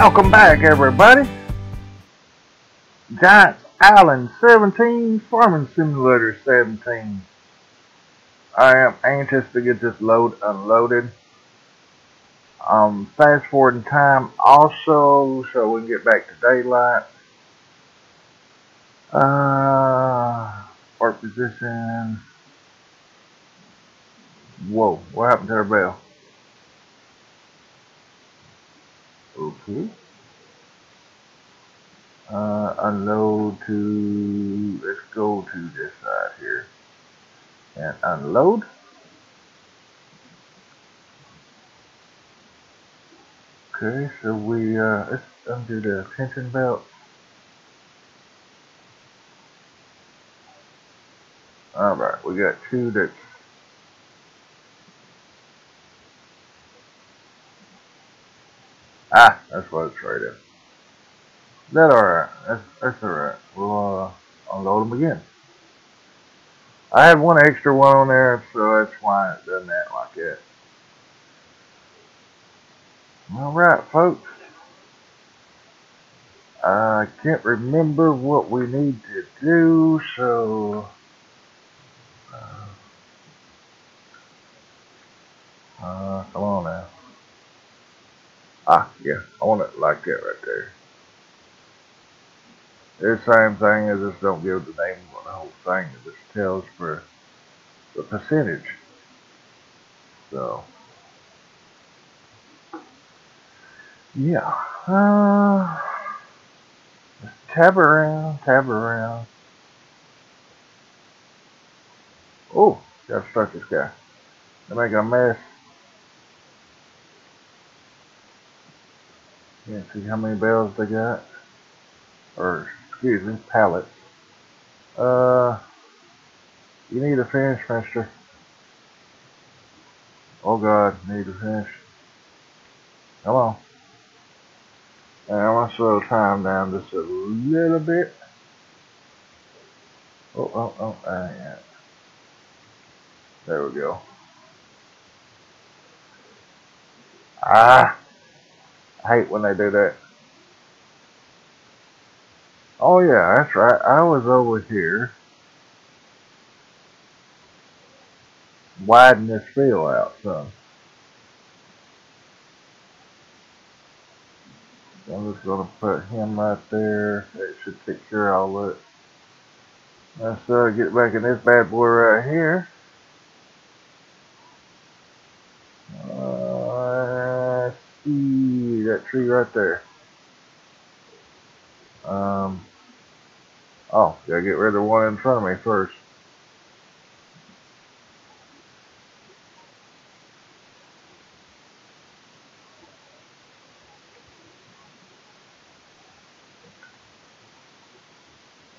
Welcome back, everybody. Giants Island 17, Farming Simulator 17. I am anxious to get this load unloaded. Um, fast forwarding time also so we can get back to daylight. Uh, work position. Whoa, what happened to our bell? Okay. Uh, unload to, let's go to this side here. And unload. Okay, so we, uh, let's undo the tension belt. Alright, we got two that's Ah, that's what it's in. That alright. That's, that's alright. We'll uh, unload them again. I have one extra one on there, so that's why it done that like that. Alright, folks. I can't remember what we need to do, so... Uh, uh, come on now. Ah, yeah, I want it like that right there. It's the same thing, I just don't give the name of the whole thing. It just tells for the percentage. So, yeah. Uh, tab around, tab around. Oh, gotta start this guy. They're making a mess. Yeah, see how many bells they got? Or, excuse me, pallets. Uh, you need a finish, mister. Oh god, need a finish. Come on. And I'm going to slow time down just a little bit. Oh, oh, oh, uh, yeah. There we go. Ah! Hate when they do that. Oh yeah, that's right. I was over here. Widen this field out some. I'm just going to put him right there. That should take care of all that. Let's uh, get back in this bad boy right here. Uh, see that tree right there. Um, oh, gotta get rid of the one in front of me first.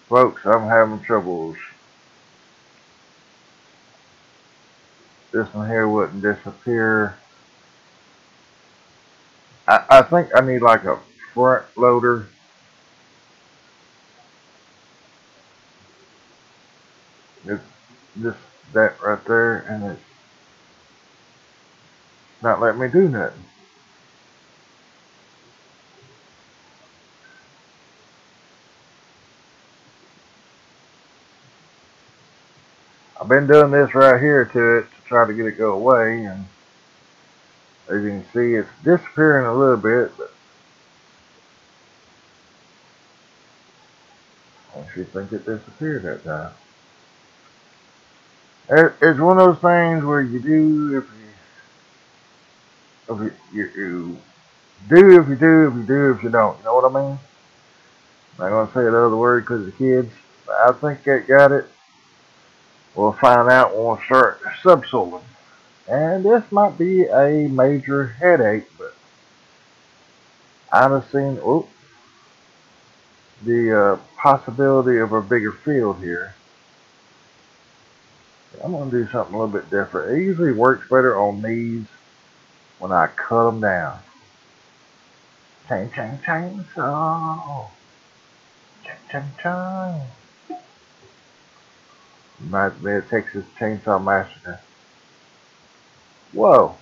Folks, I'm having troubles. This one here wouldn't disappear. I, I think I need like a front loader. It's just that right there and it's not letting me do nothing. I've been doing this right here to it to try to get it go away and as you can see it's disappearing a little bit but I actually think it disappeared that time. It's one of those things where you do if you if you, you, you do if you do if you do if you don't. You know what I mean? I'm not gonna say another word because the kids. I think I got it. We'll find out when we start subsoiling. And this might be a major headache, but I've seen oh, the uh, possibility of a bigger field here. I'm going to do something a little bit different. It usually works better on these when I cut them down. Chang, chang, chainsaw. Chang, chang, chang. Might be a Texas Chainsaw Massacre. Whoa.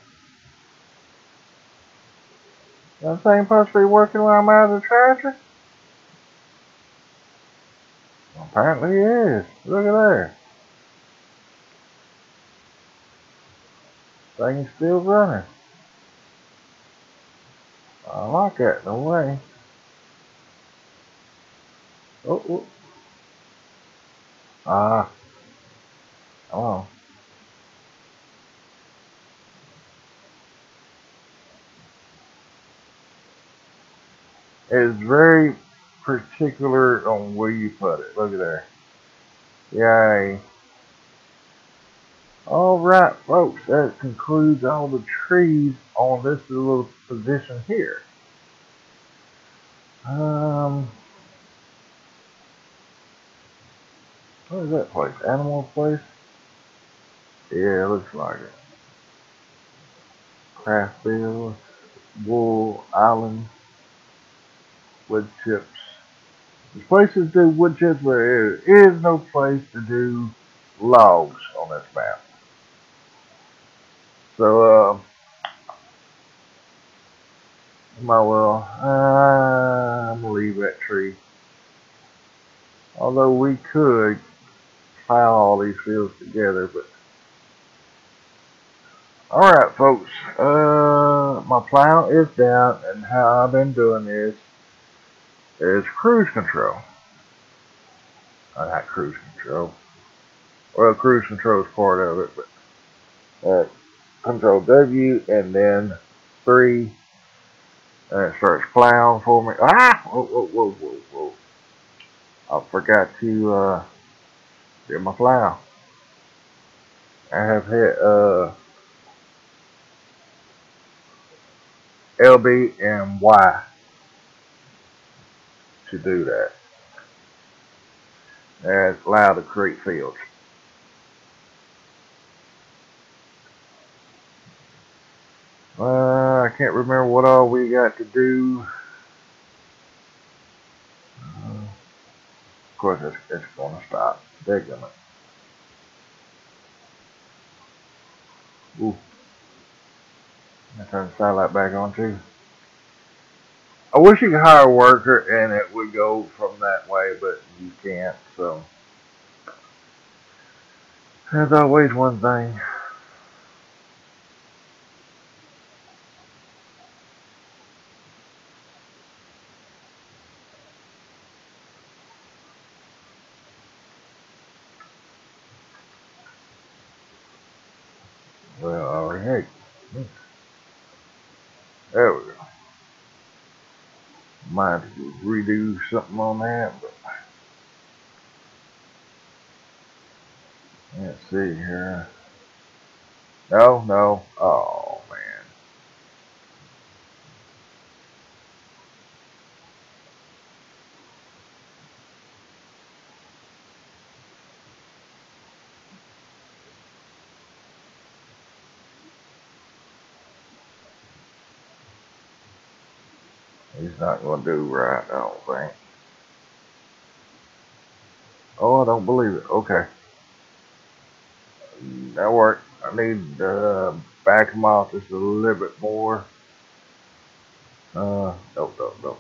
That thing supposed to be working while I'm out of the tractor? Apparently it is. Look at there. Thing is still running. I like that in a way. Oh, oh. Ah. Oh. It's very particular on where you put it. Look at there. Yay. Alright, folks, that concludes all the trees on this little position here. Um, what is that place? Animal place? Yeah, it looks like it. Craftville, Wool Island, wood chips. There's places to do wood chips, but there is no place to do logs on this map. So, uh, might well, uh, I'm gonna leave that tree. Although we could pile all these fields together, but Alright folks, uh, my plow is down and how I've been doing this is cruise control. Uh, not cruise control. Well, cruise control is part of it, but uh, control W and then 3 and it starts plowing for me. Ah! Whoa, whoa, whoa, whoa, whoa. I forgot to uh, get my plow. I have hit uh, LB and Y to do that. And allow to create fields. Uh, I can't remember what all we got to do. Uh, of course, it's, it's going to stop digging it. Ooh. I turn the satellite back on too. I wish you could hire a worker and it would go from that way, but you can't, so. There's always one thing. Well, alright. Hmm. There we go. Might redo something on that, but let's see here. No, no. Oh man. He's not going to do right, I don't think. Oh, I don't believe it. Okay. That worked. I need to uh, back him off just a little bit more. Uh, nope, nope, nope.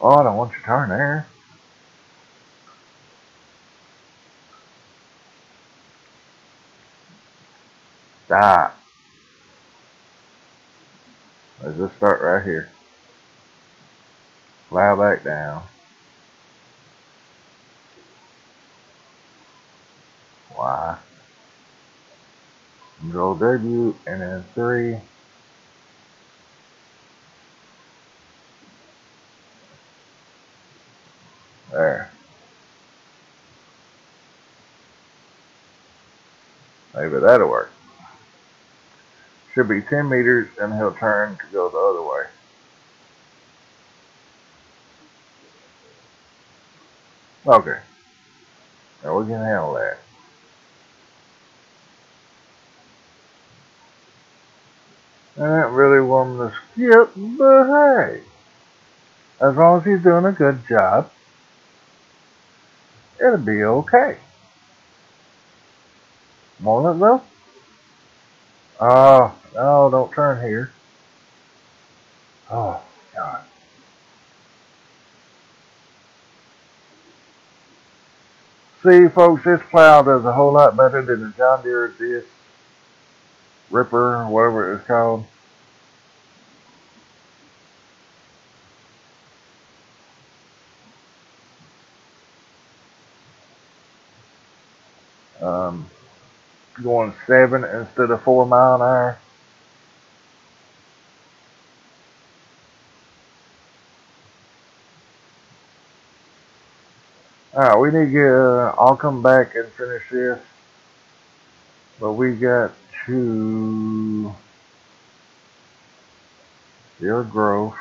Oh, I don't want you to turn there. Stop. Let's start right here. Fly back down. Y. Control W and then three. There. Maybe that'll work. Should be 10 meters and he'll turn to go the other way. Okay. Now we can handle that. I didn't really want him to skip, but hey. As long as he's doing a good job, it'll be okay. Won't it though? Oh, no, don't turn here. Oh, God. See, folks, this plow does a whole lot better than the John Deere this Ripper, whatever it's called. Um, going seven instead of four mile an hour. Alright, we need to get, uh, I'll come back and finish this. But we got to your growth.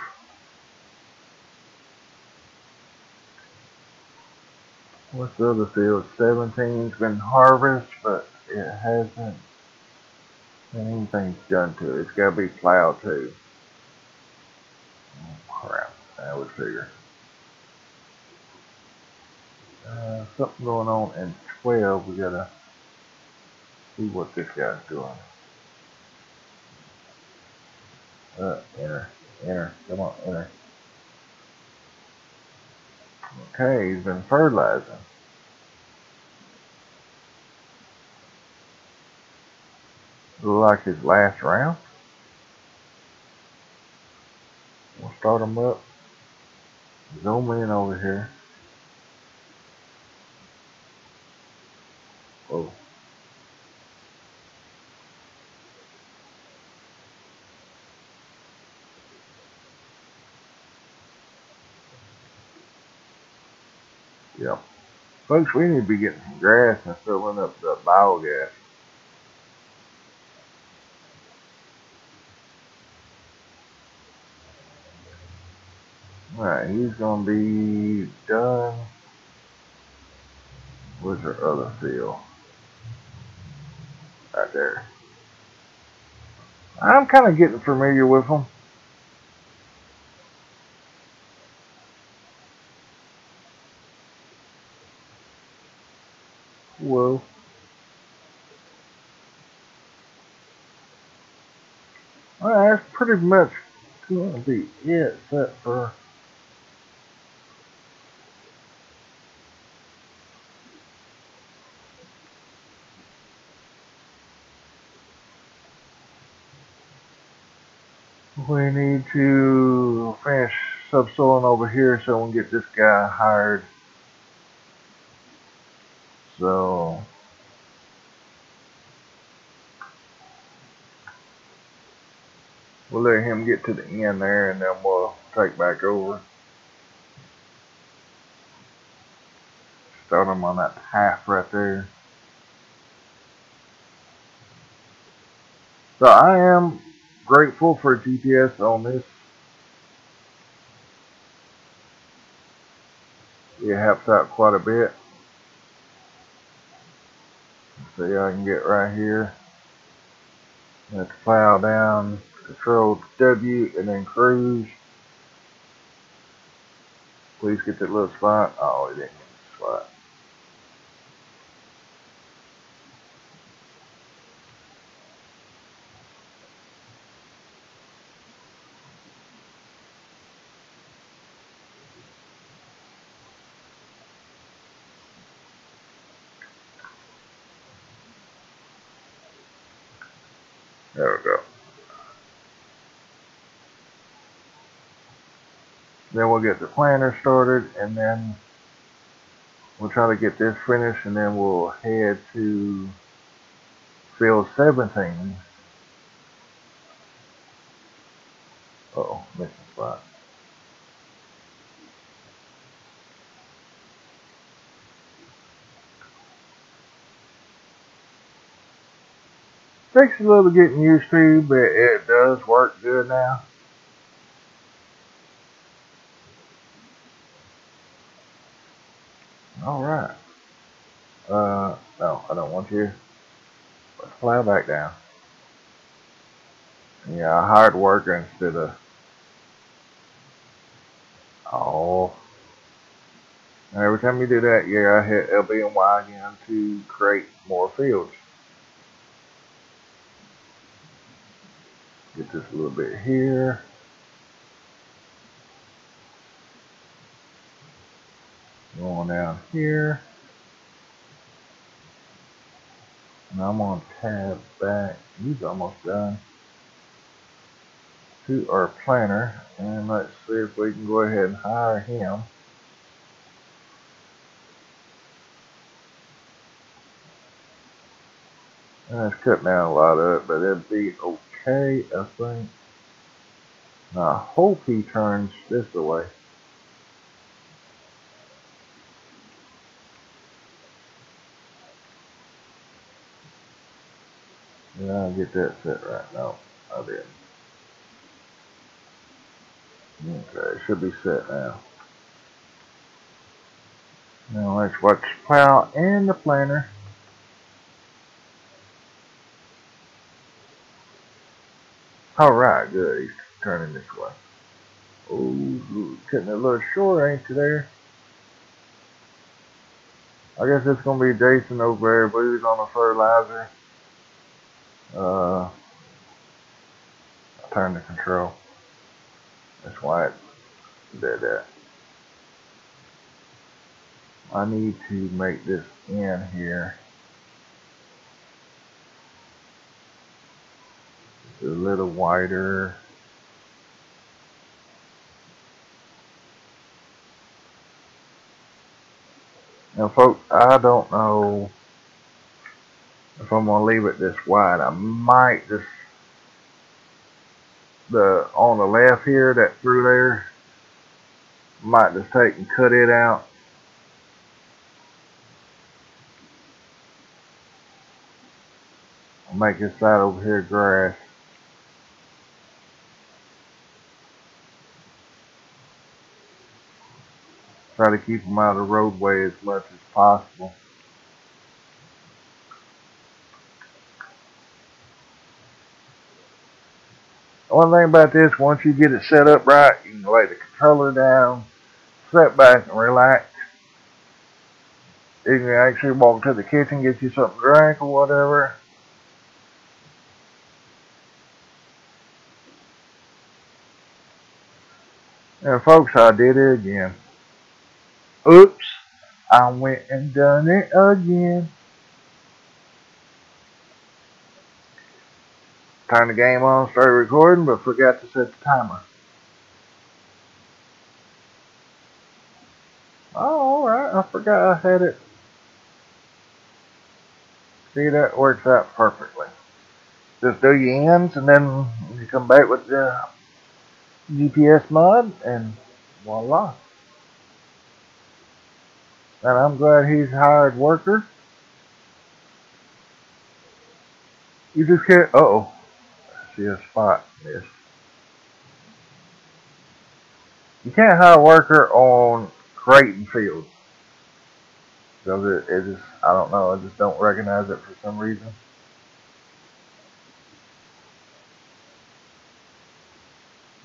What's the other field? 17's been harvested, but it hasn't anything done to it. It's got to be plowed too. Oh, crap. I would figure. Uh, something going on in 12. We got to see what this guy's doing. Uh, enter, enter, come on, enter. Okay, he's been fertilizing. Like his last round. We'll start him up. Zoom in over here. Oh. Yep. Folks, we need to be getting some grass and filling up the biogas. Alright, he's gonna be done. Where's our other field? Right there. I'm kind of getting familiar with them. Whoa. Well, that's pretty much going to be it, except for we need to finish subsoiling over here so we can get this guy hired. So we'll let him get to the end there and then we'll take back over. Start him on that half right there. So I am grateful for GPS on this. It helps out quite a bit. See, I can get right here. Let the plow down, control W, and then cruise. Please get that little spot. Oh, it didn't get the spot. There we go. Then we'll get the planter started and then we'll try to get this finished and then we'll head to field 17. Uh oh, missing spot. Takes a little getting used to, but it does work good now. Alright. Uh, no, I don't want you. Let's plow back down. Yeah, a hard worker instead of... Oh. Every time you do that, yeah, I hit LB and Y again to create more fields. Get this a little bit here. Going down here. And I'm going to tab back. He's almost done. To our planner. And let's see if we can go ahead and hire him. And it's cutting down a lot of it, but it'd be okay, I think. Now, I hope he turns this away. Yeah, I'll get that set right now. I did. Okay, it should be set now. Now let's watch the plow and the planter. Alright, good. He's turning this way. Oh, cutting a little short, ain't you there? I guess it's going to be Jason over there, but he's on the fertilizer. Uh, I turn the control. That's why it did that. I need to make this in here. a little wider. Now folks, I don't know if I'm gonna leave it this wide. I might just the on the left here that through there might just take and cut it out. Make this side over here grass. Try to keep them out of the roadway as much as possible. One thing about this, once you get it set up right, you can lay the controller down, sit back and relax. You can actually walk to the kitchen, get you something to drink or whatever. And folks, I did it again. Oops, I went and done it again. Turn the game on, started recording, but forgot to set the timer. Oh, alright, I forgot I had it. See, that works out perfectly. Just do your ends, and then you come back with the GPS mod, and voila. And I'm glad he's hired worker. You just can't, uh oh see a spot missed. You can't hire a worker on Creighton Field. Because it, it just, I don't know, I just don't recognize it for some reason.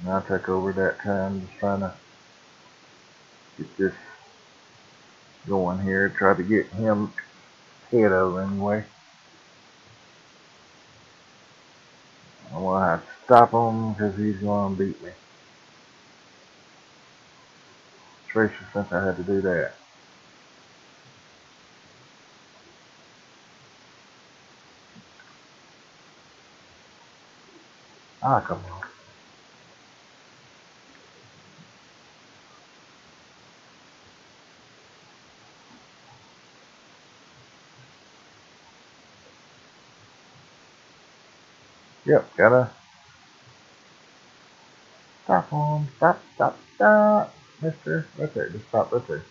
And I took over that time just trying to get this going here. Try to get him head over anyway. I'm going to have to stop him because he's going to beat me. Especially since I had to do that. Ah, come on. Yep, gotta stop on, stop, stop, stop, mister. Right there, just stop right there.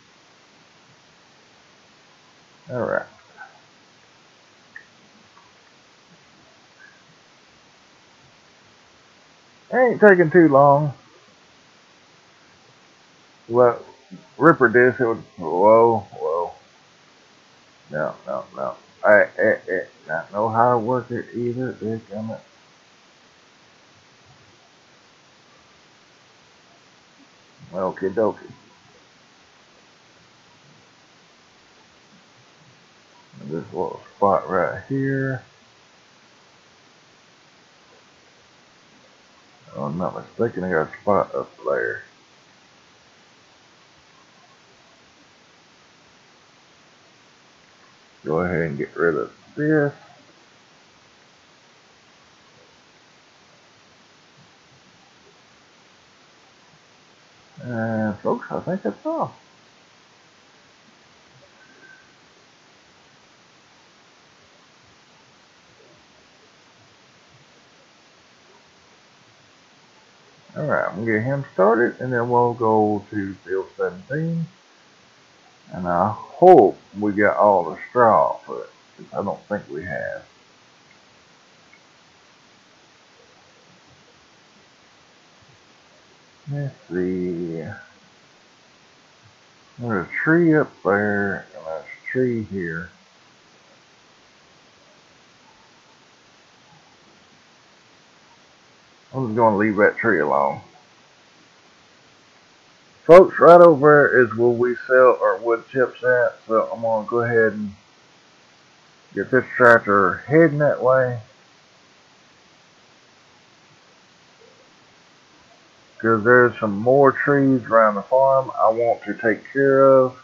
Alright. Ain't taking too long. Well, Ripper this, it whoa, whoa. No, no, no. I, I, I, not know how to work it either. They're coming. Okie dokie. This little spot right here. I'm not mistaken, I got a spot up there. Go ahead and get rid of this. All. Alright, I'm going to get him started and then we'll go to field 17. And I hope we got all the straw for it. I don't think we have. Let's see. There's a tree up there and there's a tree here. I'm just going to leave that tree alone. Folks, right over there is where we sell our wood chips at, so I'm going to go ahead and get this tractor heading that way. Because there's some more trees around the farm I want to take care of.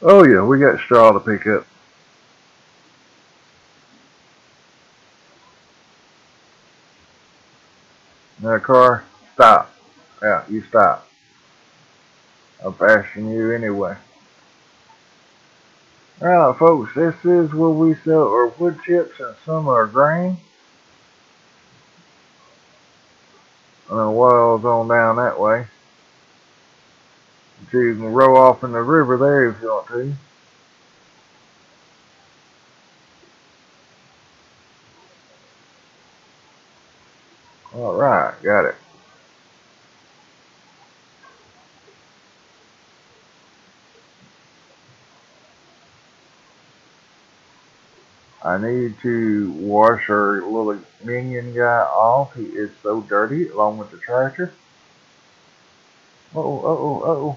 Oh yeah, we got straw to pick up. Now car, stop. Yeah, you stop. I'm passing you anyway. Alright folks, this is where we sell our wood chips and some of our grain. Uh, was on down that way. So you can row off in the river there if you want to. Alright, got it. I need to wash our little minion guy off. He is so dirty along with the tractor. Uh oh, uh oh, uh oh.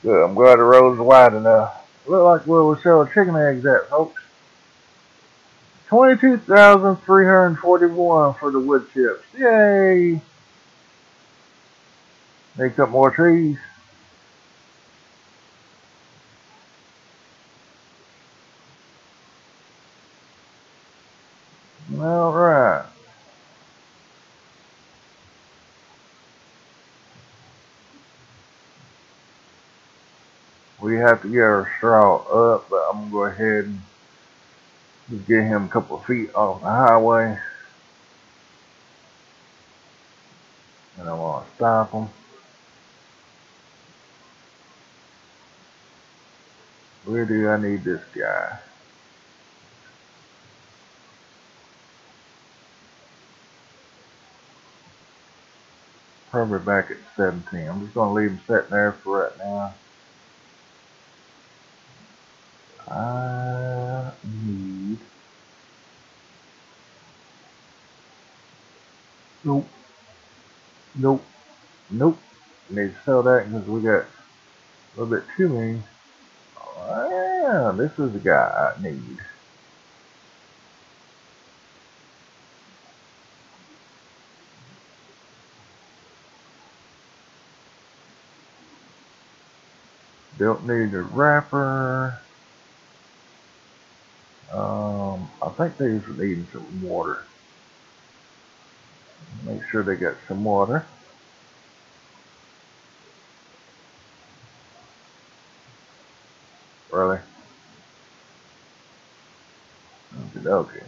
Good, I'm glad the road's wide enough. Look like where we sell chicken eggs at, folks. 22,341 for the wood chips. Yay! Make up more trees. All right. We have to get our straw up, but I'm going to go ahead and just get him a couple of feet off the highway. And I want to stop him. Where do I need this guy? Probably back at 17. I'm just going to leave him sitting there for right now. I need. Nope. Nope. Nope. Need to sell that because we got a little bit too many. Oh, yeah, this is the guy I need. Don't need a wrapper. Um, I think these are needing some water. Make sure they got some water. Really? Okay, okay.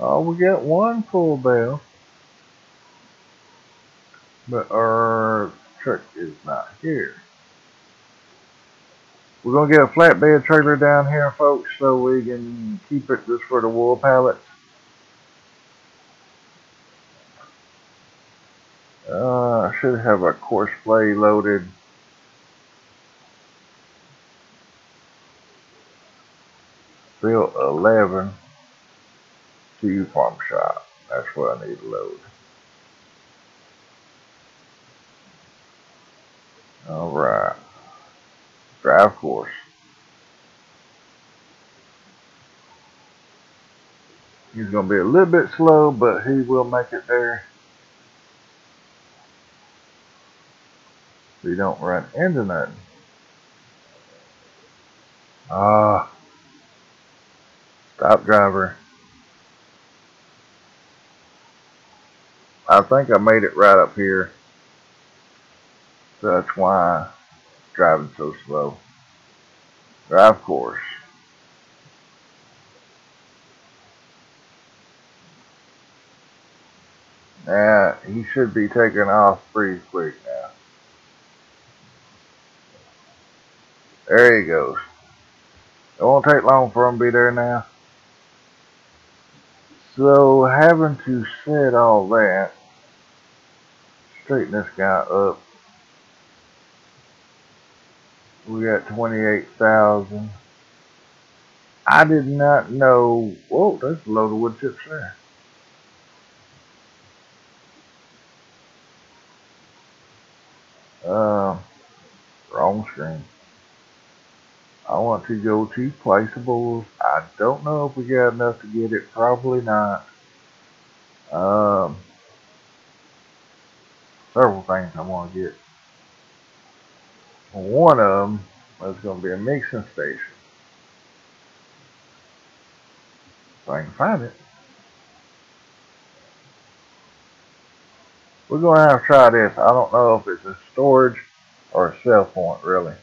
Oh, we got one full bell. But our truck is not here. We're going to get a flatbed trailer down here, folks, so we can keep it just for the wool pallets. Uh, I should have a course play loaded. Bill 11 to farm shop. That's what I need to load. Alright. Drive course. He's going to be a little bit slow, but he will make it there. You don't run into nothing. Ah. Stop driver. I think I made it right up here. So that's why driving so slow. Drive course. Now, he should be taking off pretty quick now. There he goes. It won't take long for him to be there now. So, having to set all that, straighten this guy up. We got 28,000. I did not know. Whoa, that's a load of wood chips there. Uh, wrong screen. I want to go to placeables. I don't know if we got enough to get it. Probably not. Um, several things I want to get. One of them is going to be a mixing station. If I can find it. We're going to have to try this. I don't know if it's a storage or a sell point, really.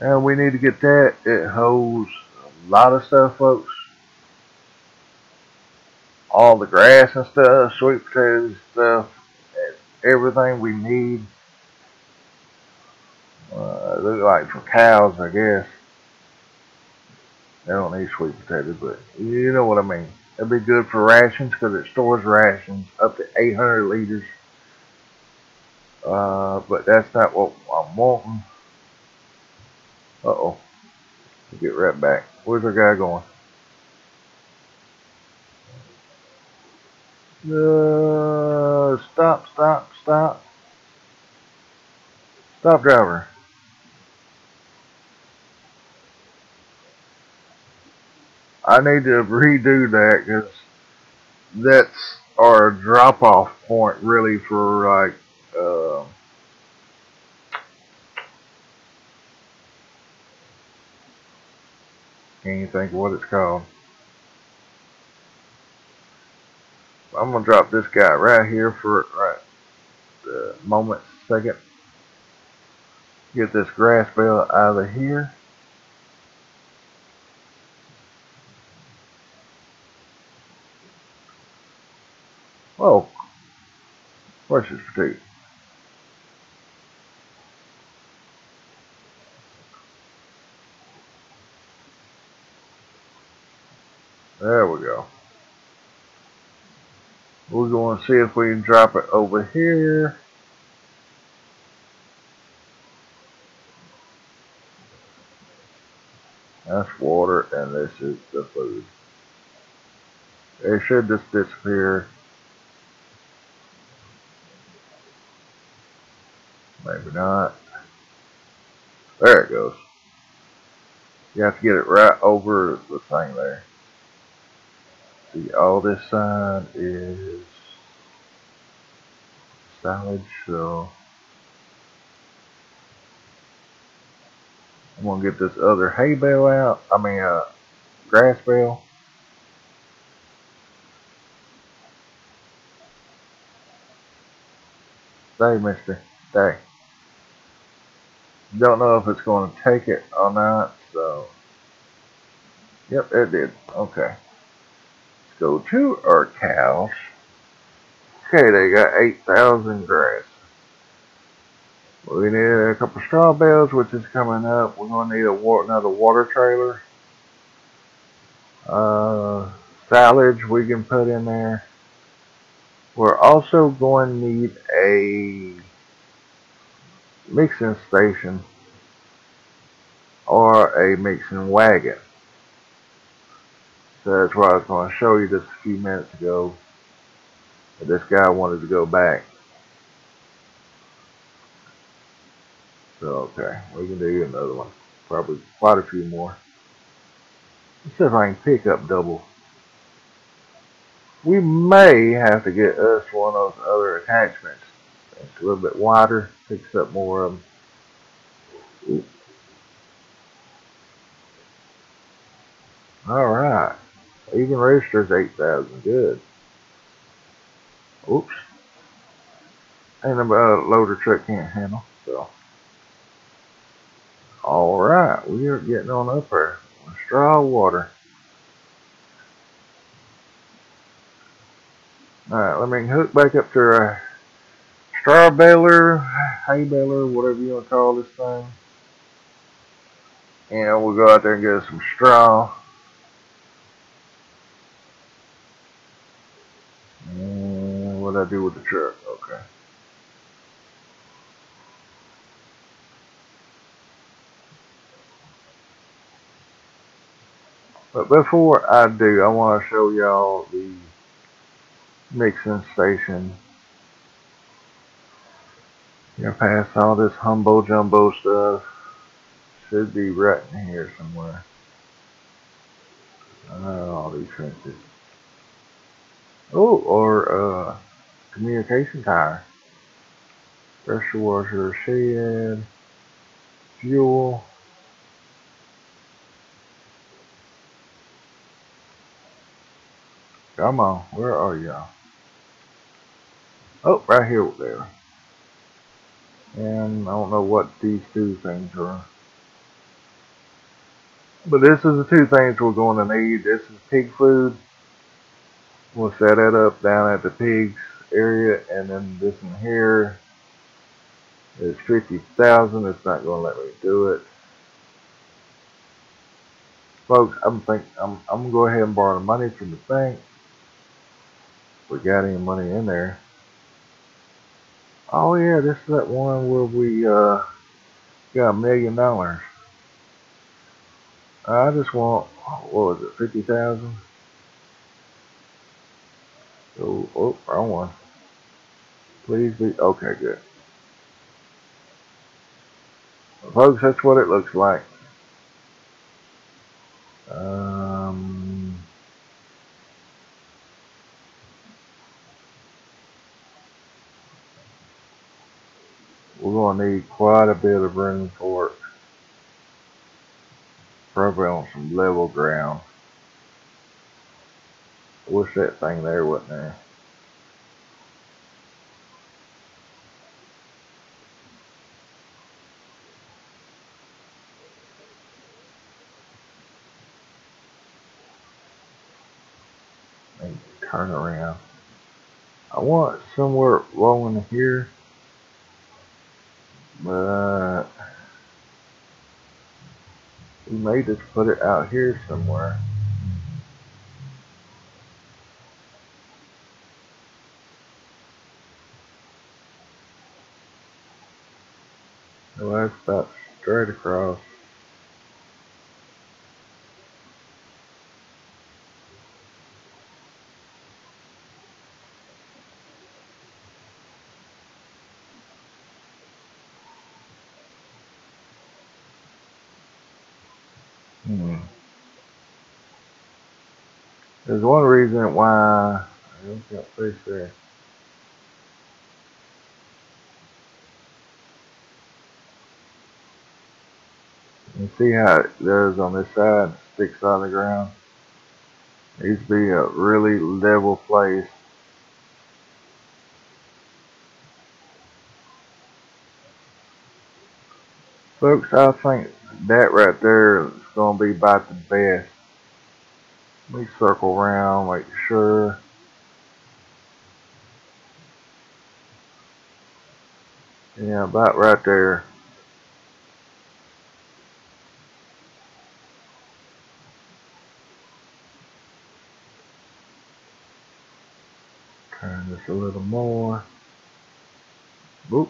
And we need to get that. It holds a lot of stuff, folks. All the grass and stuff, sweet potatoes stuff, everything we need. Uh, look like for cows, I guess. They don't need sweet potatoes, but you know what I mean. It'd be good for rations because it stores rations up to 800 liters. Uh, but that's not what I'm wanting. Uh-oh. Get right back. Where's our guy going? Uh, stop, stop, stop. Stop, driver. I need to redo that because that's our drop-off point really for like uh, can't even think what it's called. I'm gonna drop this guy right here for right the moment second. Get this grass bale out of here. Oh, where's his fatigue? There we go. To see if we can drop it over here. That's water and this is the food. It should just disappear Maybe not. There it goes. You have to get it right over the thing there. See, all this side is so I'm gonna get this other hay bale out. I mean, uh, grass bale. Stay, mister. Stay. Don't know if it's going to take it or not, so. Yep, it did. Okay. Let's go to our cows. Okay, they got 8,000 grass. We need a couple straw bales, which is coming up. We're going to need a wa another water trailer. Uh, silage we can put in there. We're also going to need a mixing station or a mixing wagon. So that's why I was going to show you just a few minutes ago. That this guy wanted to go back. So, okay, we can do another one. Probably quite a few more. Let's see if I can pick up double. We may have to get us one of those other attachments. It's a little bit wider, picks up more of them. Alright. Even registers 8,000. Good. Oops. Ain't about a loader truck can't handle. So. Alright. We are getting on up there. Straw water. Alright, let me hook back up to our straw baler, hay baler, whatever you want to call this thing. And we'll go out there and get some straw. I do with the truck? Okay. But before I do, I want to show y'all the mixing station. You're past all this humbo jumbo stuff. Should be right in here somewhere. Uh, all these trenches. Oh, or uh, communication tire. Pressure washer, shed, fuel. Come on, where are y'all? Oh, right here there. And I don't know what these two things are. But this is the two things we're going to need. This is pig food. We'll set that up down at the pigs area. And then this one here is 50,000. It's not going to let me do it. Folks, I'm think I'm I'm gonna go ahead and borrow the money from the bank. We got any money in there. Oh yeah, this is that one where we uh, got a million dollars. I just want, what was it, 50,000? Oh, oh, wrong one. Please be, okay, good. Folks, that's what it looks like. Um, we're going to need quite a bit of room for it. Probably on some level ground. Wish that thing there wasn't there. turn around. I want somewhere rolling here, but we may just put it out here somewhere. That's about straight across. Hmm. There's one reason why I don't got fish there. You see how it does on this side, sticks on the ground. It needs to be a really level place. Folks, I think that right there is going to be about the best. Let me circle around, make sure. Yeah, about right there. Turn this a little more. Boop.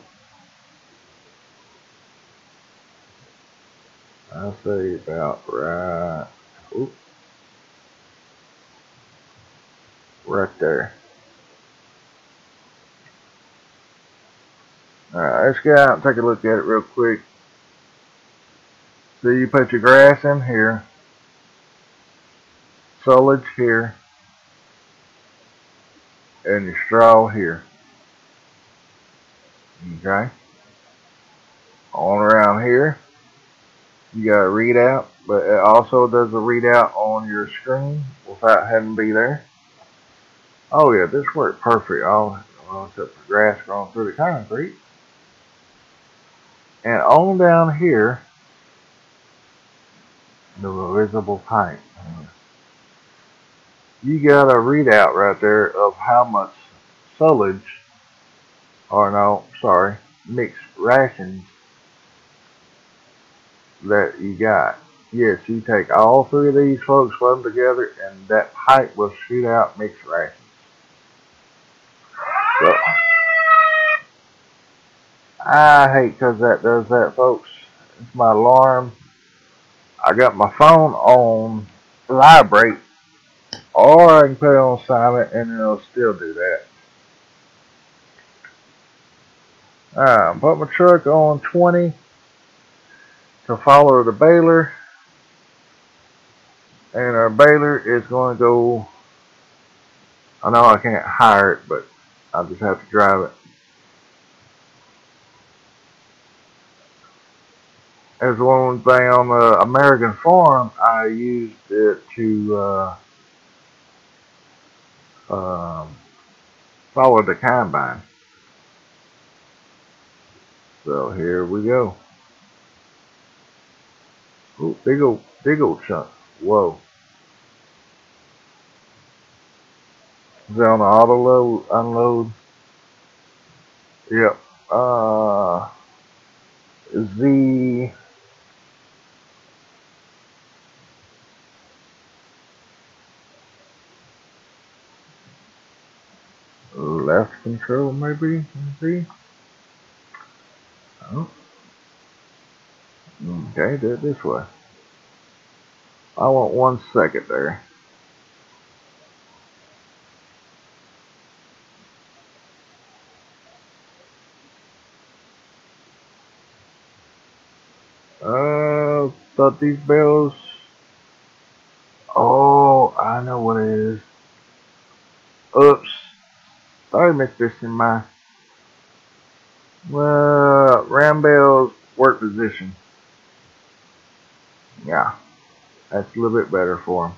I say about right. Oop. right there. Alright, let's get out and take a look at it real quick. So you put your grass in here, silage here, and your straw here. Okay? On around here, you got a readout, but it also does a readout on your screen without having to be there. Oh yeah, this worked perfect. All except for grass growing through the concrete. And on down here, the visible pipe. You got a readout right there of how much silage, or no, sorry, mixed rations that you got. Yes, you take all three of these folks, put them together, and that pipe will shoot out mixed rations. So, I hate because that does that, folks. It's my alarm. I got my phone on vibrate, or I can put it on silent and it'll still do that. Alright, put my truck on 20 to follow the baler. And our baler is going to go, I know I can't hire it, but I just have to drive it. As one thing on the American farm, I used it to uh, um, follow the combine. So here we go. Ooh, big old, big old chunk. Whoa. Is that on the auto load, unload? Yep. Uh, Z. Left control, maybe? Z. Oh. Okay, do it this way. I want one second there. Uh, thought these bells. Oh, I know what it is. Oops. Sorry, Mr. my. Well, ram bells work position. Yeah, that's a little bit better for him.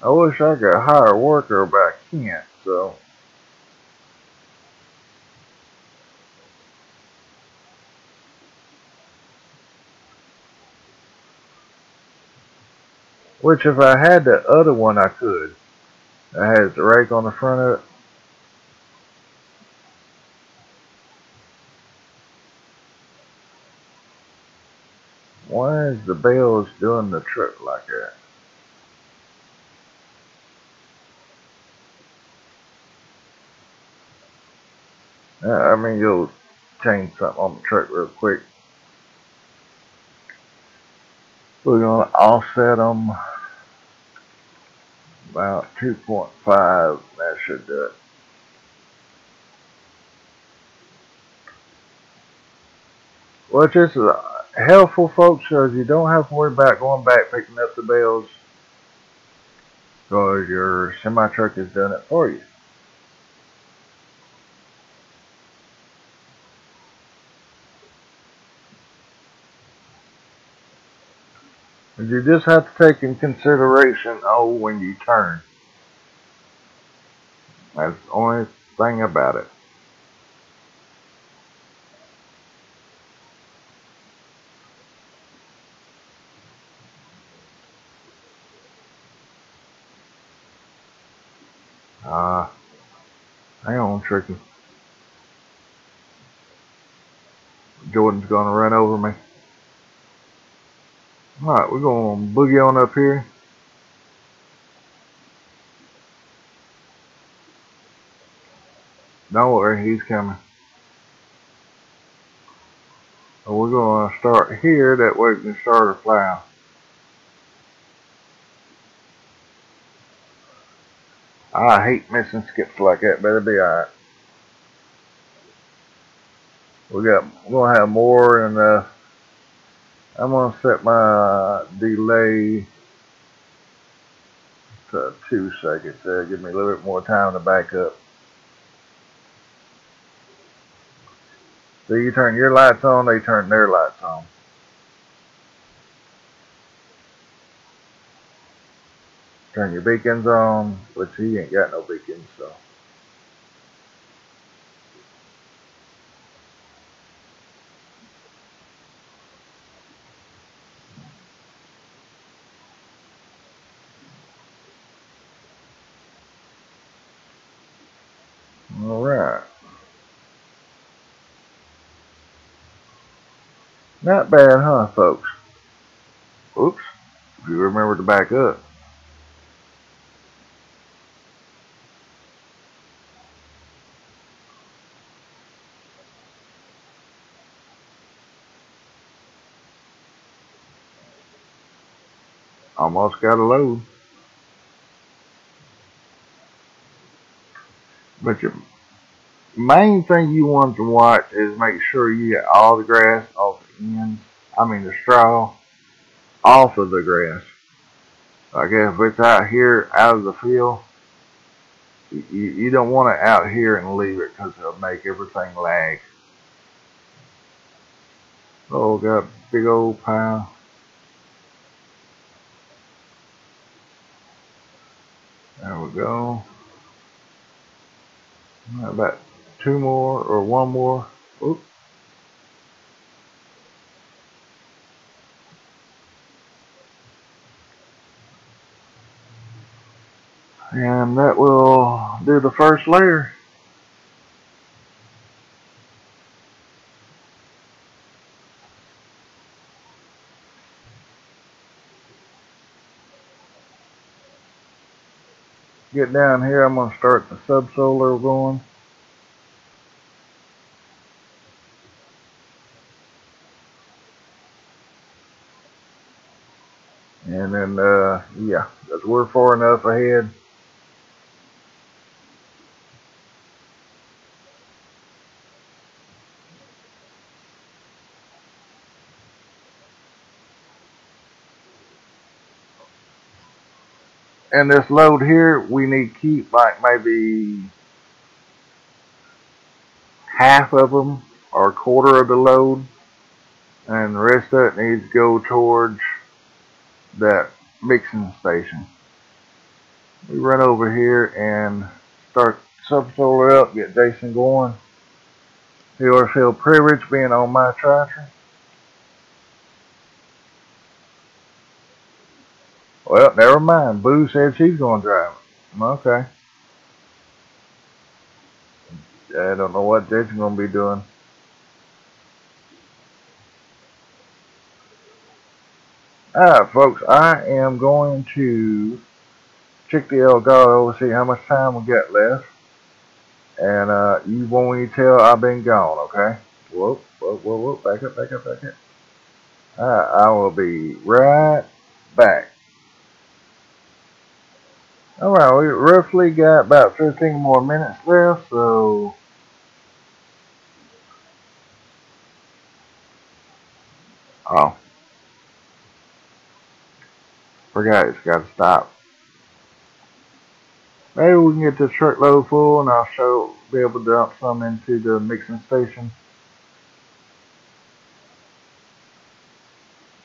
I wish I could hire a worker, but I can't, so. Which if I had the other one I could. I had the rake on the front of it. Why is the bells doing the trick like that? I mean, you'll change something on the truck real quick. We're going to offset them about 2.5. That should do it. This is uh, helpful, folks, because you don't have to worry about going back picking up the bells because your semi-truck has done it for you. You just have to take in consideration, oh, when you turn. That's the only thing about it. Uh, hang on, Tricky. Jordan's gonna run over me. Alright, we're going to boogie on up here. Don't worry, he's coming. So we're going to start here, that way we can start a plow. I hate missing skips like that, but it'll be alright. We got, we're going to have more than enough I'm gonna set my delay to two seconds there, give me a little bit more time to back up. So you turn your lights on, they turn their lights on. Turn your beacons on, which he ain't got no beacons, so. All right. Not bad, huh, folks? Oops. If you remember to back up. Almost got a load. But your main thing you want to watch is make sure you get all the grass off I mean the straw off of the grass. I guess if it's out here out of the field, you, you don't want it out here and leave it because it'll make everything lag. Oh, got big old pile. There we go. About two more or one more. Oops. And that will do the first layer. Get down here, I'm going to start the subsoiler going. And then, uh, yeah, because we're far enough ahead. And this load here, we need to keep like maybe half of them or a quarter of the load. And the rest of it needs to go towards that mixing station. We run over here and start subsoiler up, get Jason going. He always feel privileged being on my tractor. Well, never mind. Boo said she's going to drive it. Okay. I don't know what Jason's going to be doing. Alright, folks, I am going to check the Elgato to see how much time we got left. And uh, you won't even tell I've been gone, okay? Whoop, whoop, whoop, whoop, back up, back up, back up. Alright, I will be right back. Alright, we roughly got about 15 more minutes left, so... Oh. Forgot it's got to stop. Maybe we can get this truckload full and I'll show, be able to dump some into the mixing station.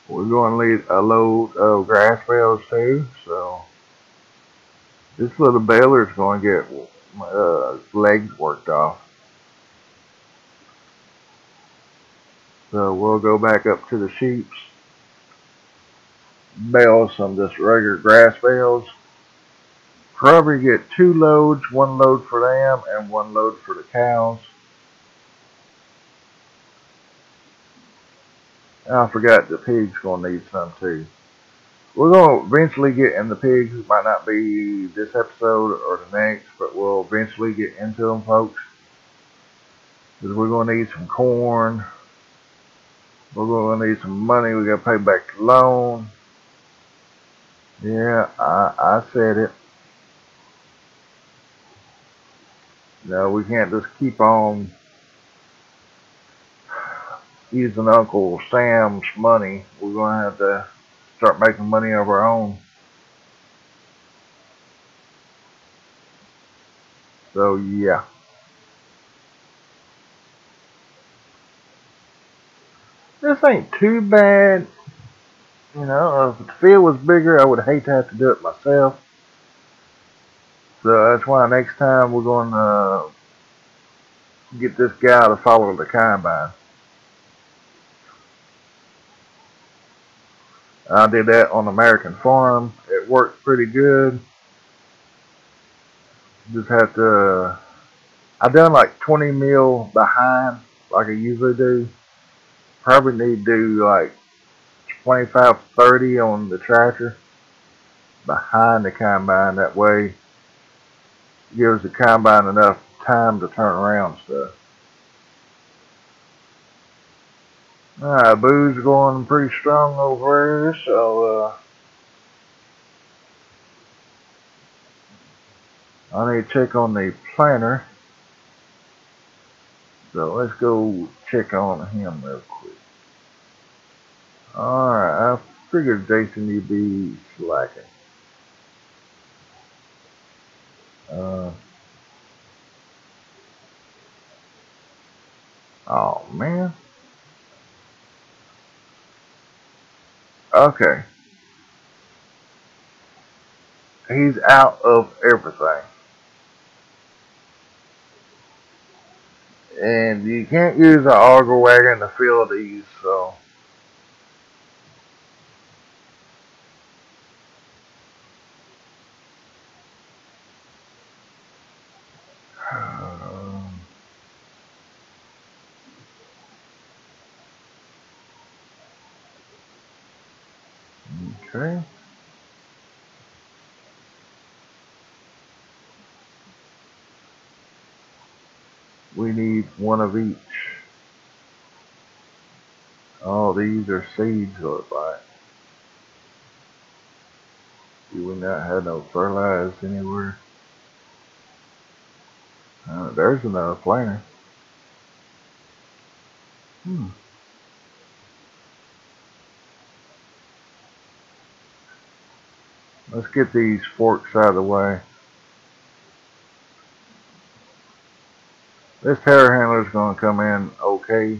We're going to need a load of grass bales too, so this little baler is going to get uh, legs worked off. So we'll go back up to the sheeps bales, some just regular grass bales. Probably get two loads, one load for them and one load for the cows. I forgot the pigs gonna need some too. We're gonna eventually get in the pigs. It might not be this episode or the next, but we'll eventually get into them, folks. Because we're gonna need some corn. We're gonna need some money. We gotta pay back the loan. Yeah, I, I said it. No, we can't just keep on using Uncle Sam's money. We're to have to start making money of our own. So, yeah. This ain't too bad. You know, uh, if the field was bigger, I would hate to have to do it myself. So that's why next time we're going to uh, get this guy to follow the combine. I did that on American Farm. It worked pretty good. Just have to, I done like 20 mil behind like I usually do. Probably need to do like 25, 30 on the tractor behind the combine. That way gives the combine enough time to turn around stuff. Alright, boo's going pretty strong over here, so uh, I need to check on the planter. So let's go check on him real quick. Alright, I figured Jason you'd be slacking. Uh, oh man. Okay. He's out of everything. And you can't use an auger wagon to fill these, so Okay. We need one of each. Oh, these are seeds, look like. You would not have no fertilized anywhere. Uh, there's another planter. Hmm. Let's get these forks out of the way. This handler is going to come in okay,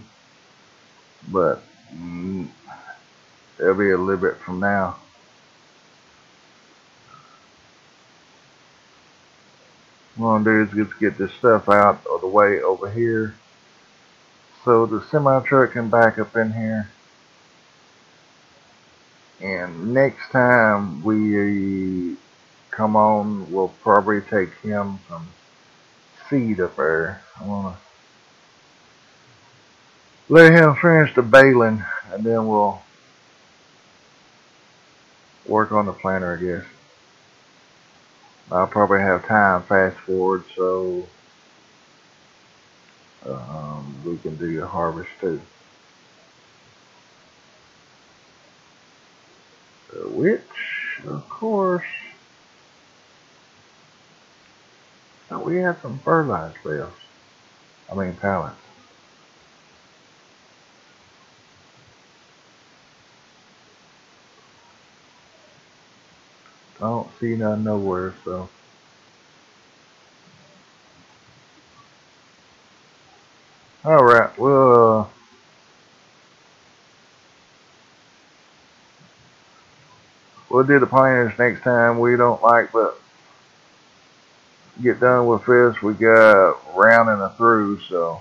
but mm, it'll be a little bit from now. What I'm going to do is just get this stuff out of the way over here so the semi truck can back up in here. And next time we come on, we'll probably take him some seed up there. I want to let him finish the baling, and then we'll work on the planter, I guess. I'll probably have time fast forward so um, we can do the harvest too. Which, of course, we have some fertilized bales. I mean pallets. I don't see none nowhere, so. Alright, well, uh, we'll do the planters next time. We don't like but get done with this. We got rounding a through, so.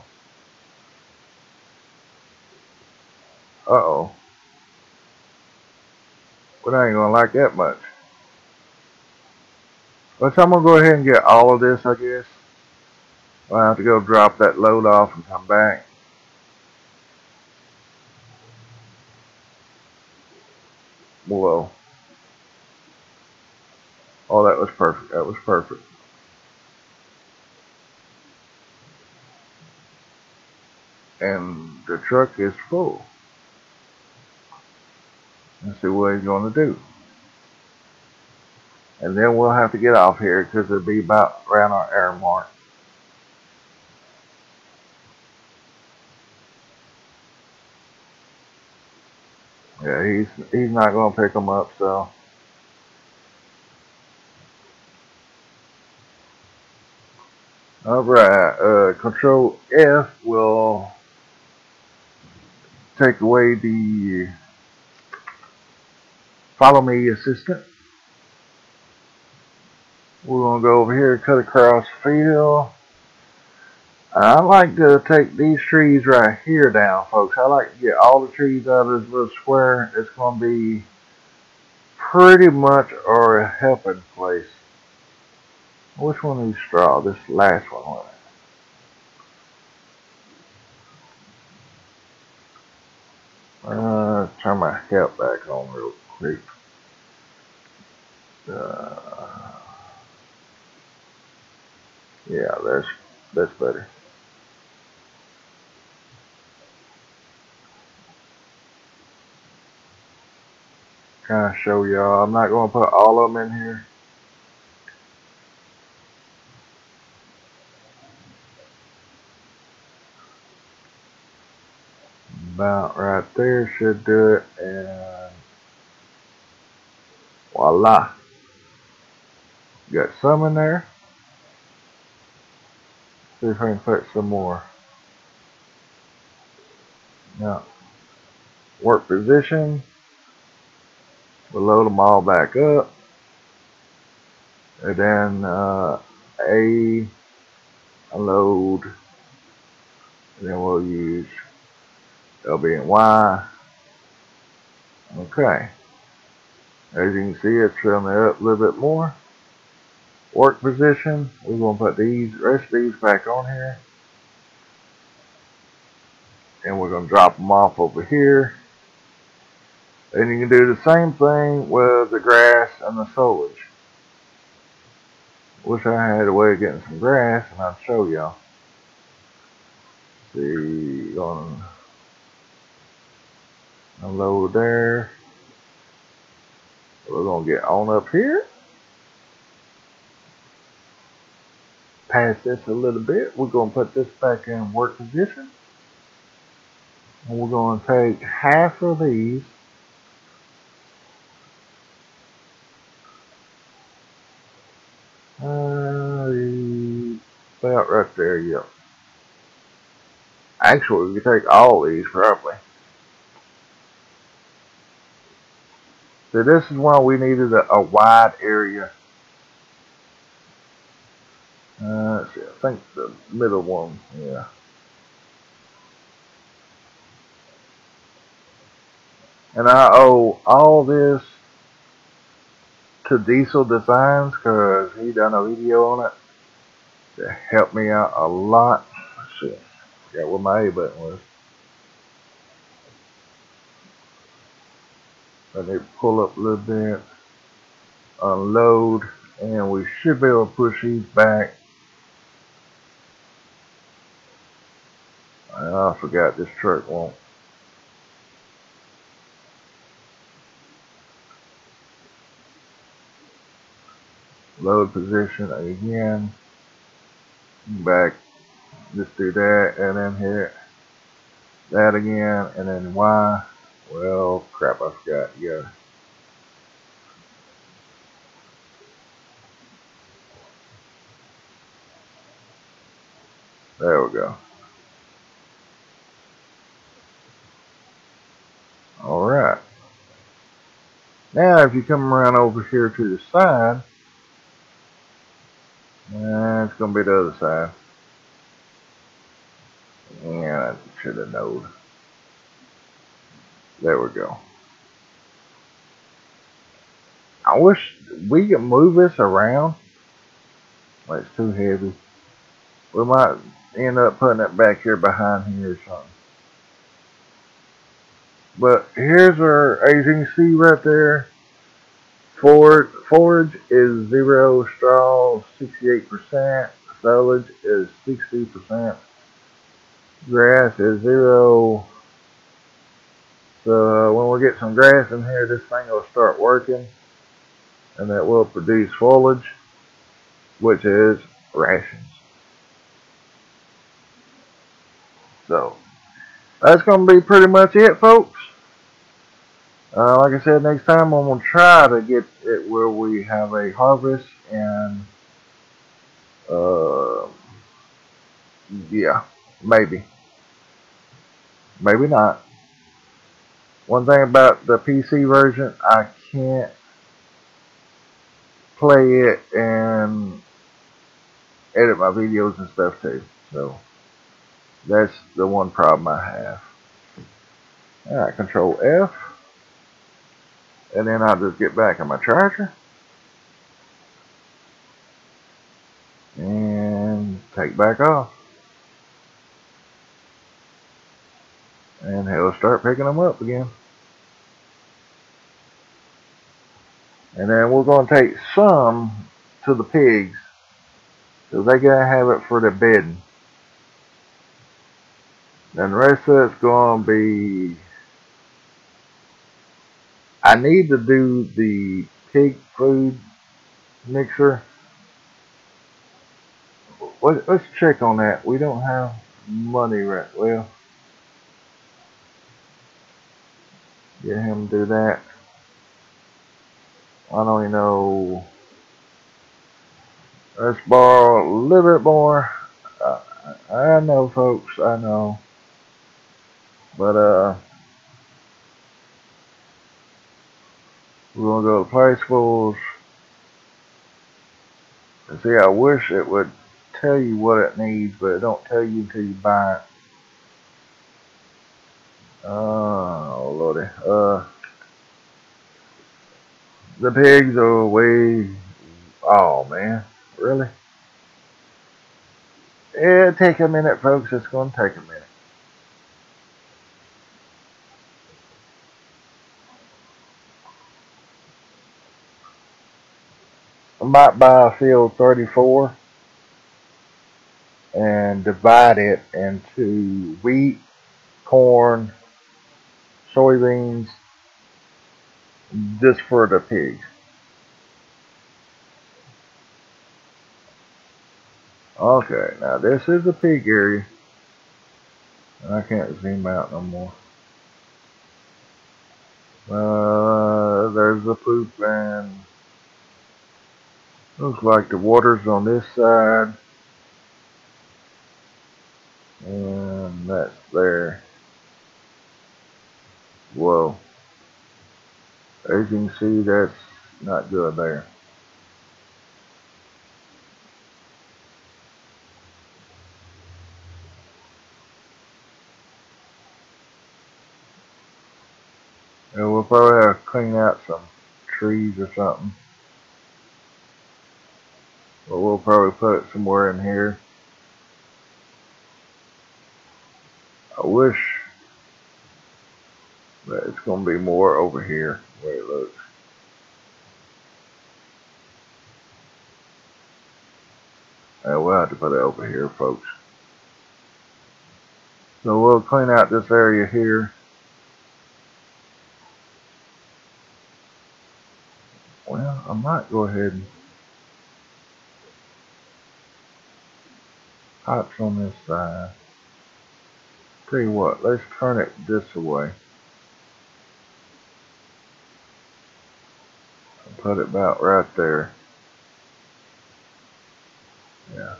Uh-oh. But I ain't gonna like that much. But so I'm gonna go ahead and get all of this, I guess. I'll have to go drop that load off and come back. Whoa. Oh, that was perfect. That was perfect. And the truck is full. Let's see what he's going to do. And then we'll have to get off here because it'll be about around our air mark. Yeah, he's he's not going to pick them up, so. Alright, uh, Control F will take away the follow me assistant. We're going to go over here, cut across field. I like to take these trees right here down, folks. I like to get all the trees out of this little square. It's going to be pretty much our helping place. Which one is straw? This last one. Uh, turn my help back on real quick. Uh, yeah, that's that's better. Kind of show y'all. I'm not going to put all of them in here. About right there should do it and voila. Got some in there. See if I can put some more. Now work position. We'll load them all back up. And then uh, A load and then we'll use And Y. Okay. As you can see, it's filling it up a little bit more. Work position, we're going to put these rest these back on here. And we're going to drop them off over here. And you can do the same thing with the grass and the foliage. Wish I had a way of getting some grass and I'd show y'all. See, on Unload there. We're going to get on up here. Pass this a little bit. We're going to put this back in work position. And we're going to take half of these. Uh, about right there, yep. Actually, we can take all these probably. So this is why we needed a, a wide area. Uh, see, I think the middle one, yeah. And I owe all this to Diesel Designs because he done a video on it that helped me out a lot. See, I forgot what my A button was. Let me pull up a little bit, unload, and we should be able to push these back. I forgot this truck won't. Load position again. Back. Just do that and then hit that again and then Y. Well, crap, I forgot. Yeah. There we go. Alright. Now, if you come around over here to the side, uh, it's going to be the other side. Yeah, I should have known. There we go. I wish we could move this around. But it's too heavy. We might end up putting it back here behind here or something. But here's our, as you can see right there, forage, forage is zero, straw 68%, foliage is 60%, grass is zero, so uh, when we get some grass in here, this thing will start working and that will produce foliage, which is rations. So that's going to be pretty much it, folks. Uh, like I said, next time I'm gonna try to get it where we have a harvest and uh, yeah, maybe, maybe not. One thing about the PC version, I can't play it and edit my videos and stuff too. So that's the one problem I have. Alright, control F. And then I'll just get back on my charger. And take back off. And he'll start picking them up again. And then we're going to take some to the pigs. So they got to have it for the bedding. Then the rest of it's going to be... I need to do the pig food mixer. Let's check on that. We don't have money right. Well, get him to do that. I don't even know. Let's borrow a little bit more. I know, folks. I know. But, uh, we're going to go to Fools. And see, I wish it would tell you what it needs, but it don't tell you until you buy it. Oh, lordy. Uh, the pigs are way... Oh, man. Really? It'll take a minute, folks. It's going to take a minute. I might buy a field 34 and divide it into wheat, corn, soybeans, just for the pigs. Okay, now this is the pig area. I can't zoom out no more. Uh, there's the poop and looks like the water's on this side. And that's there. Whoa. As you can see, that's not good there. And we'll probably have to clean out some trees or something. But we'll probably put it somewhere in here. I wish but it's going to be more over here where it looks. Uh, we'll have to put it over here, folks. So we'll clean out this area here. Well, I might go ahead and hops on this side. Tell you what, let's turn it this way. Put it about right there. Yeah.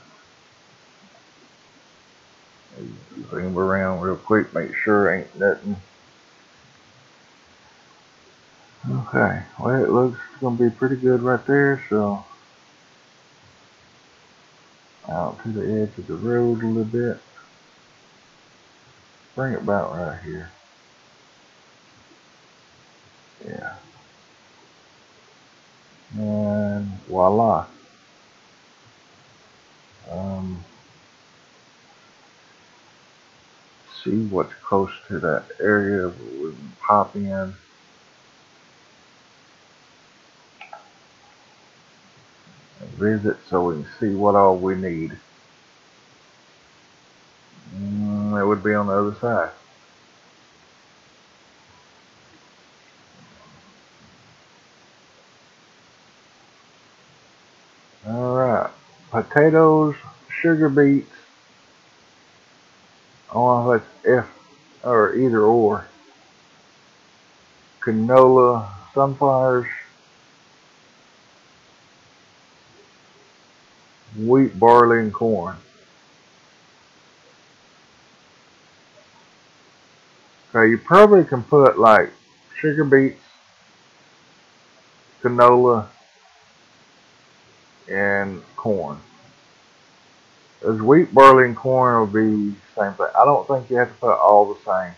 Zoom around real quick, make sure ain't nothing. Okay, well it looks gonna be pretty good right there, so out to the edge of the road a little bit. Bring it about right here. And voila. Um, see what's close to that area we can pop in. visit so we can see what all we need. Mm, it would be on the other side. Potatoes, sugar beets. I don't know if it's F or either or. canola, sunflowers, wheat, barley, and corn. Okay, you probably can put like sugar beets, canola, and corn. As wheat, barley, and corn will be the same thing. I don't think you have to put all the same.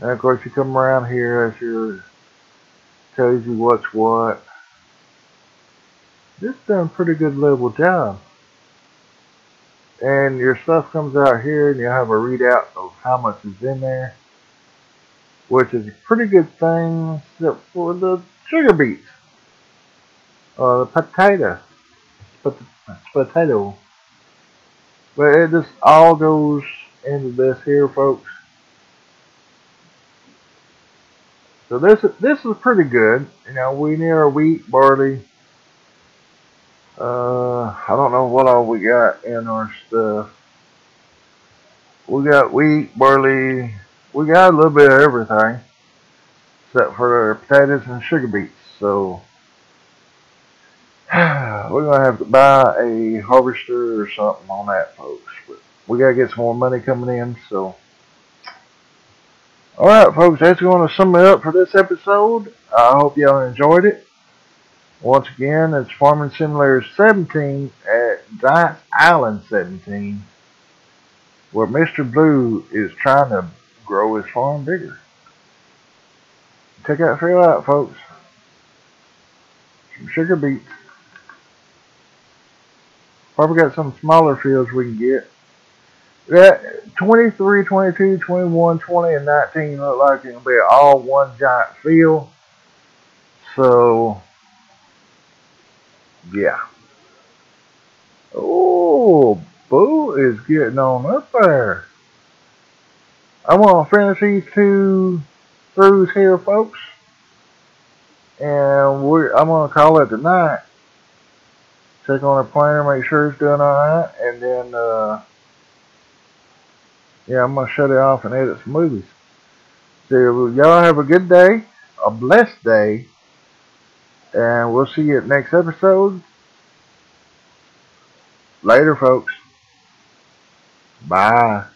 And of course you come around here as your tells you what's what. This done a pretty good level job. And your stuff comes out here and you have a readout of how much is in there. Which is a pretty good thing except for the sugar beets. Uh, the potato. Potato. But it just all goes into this here folks. So this this is pretty good. You know, we need our wheat, barley. Uh, I don't know what all we got in our stuff. We got wheat, barley. We got a little bit of everything, except for our potatoes and sugar beets. So we're gonna have to buy a harvester or something on that, folks. But we gotta get some more money coming in, so. Alright folks, that's going to sum it up for this episode. I hope y'all enjoyed it. Once again, it's Farming Simulator 17 at Giant Island 17, where Mr. Blue is trying to grow his farm bigger. Check out trail out, folks. Some sugar beets. Probably got some smaller fields we can get. That 23, 22, 21, 20, and 19 look like it'll be all one giant field. So, yeah. Oh, Boo is getting on up there. I want to finish these two throughs here, folks. And we're, I'm going to call it tonight. Check on our planter, make sure it's doing alright. And then, uh, yeah, I'm going to shut it off and edit some movies. So y'all have a good day, a blessed day, and we'll see you at next episode. Later, folks. Bye.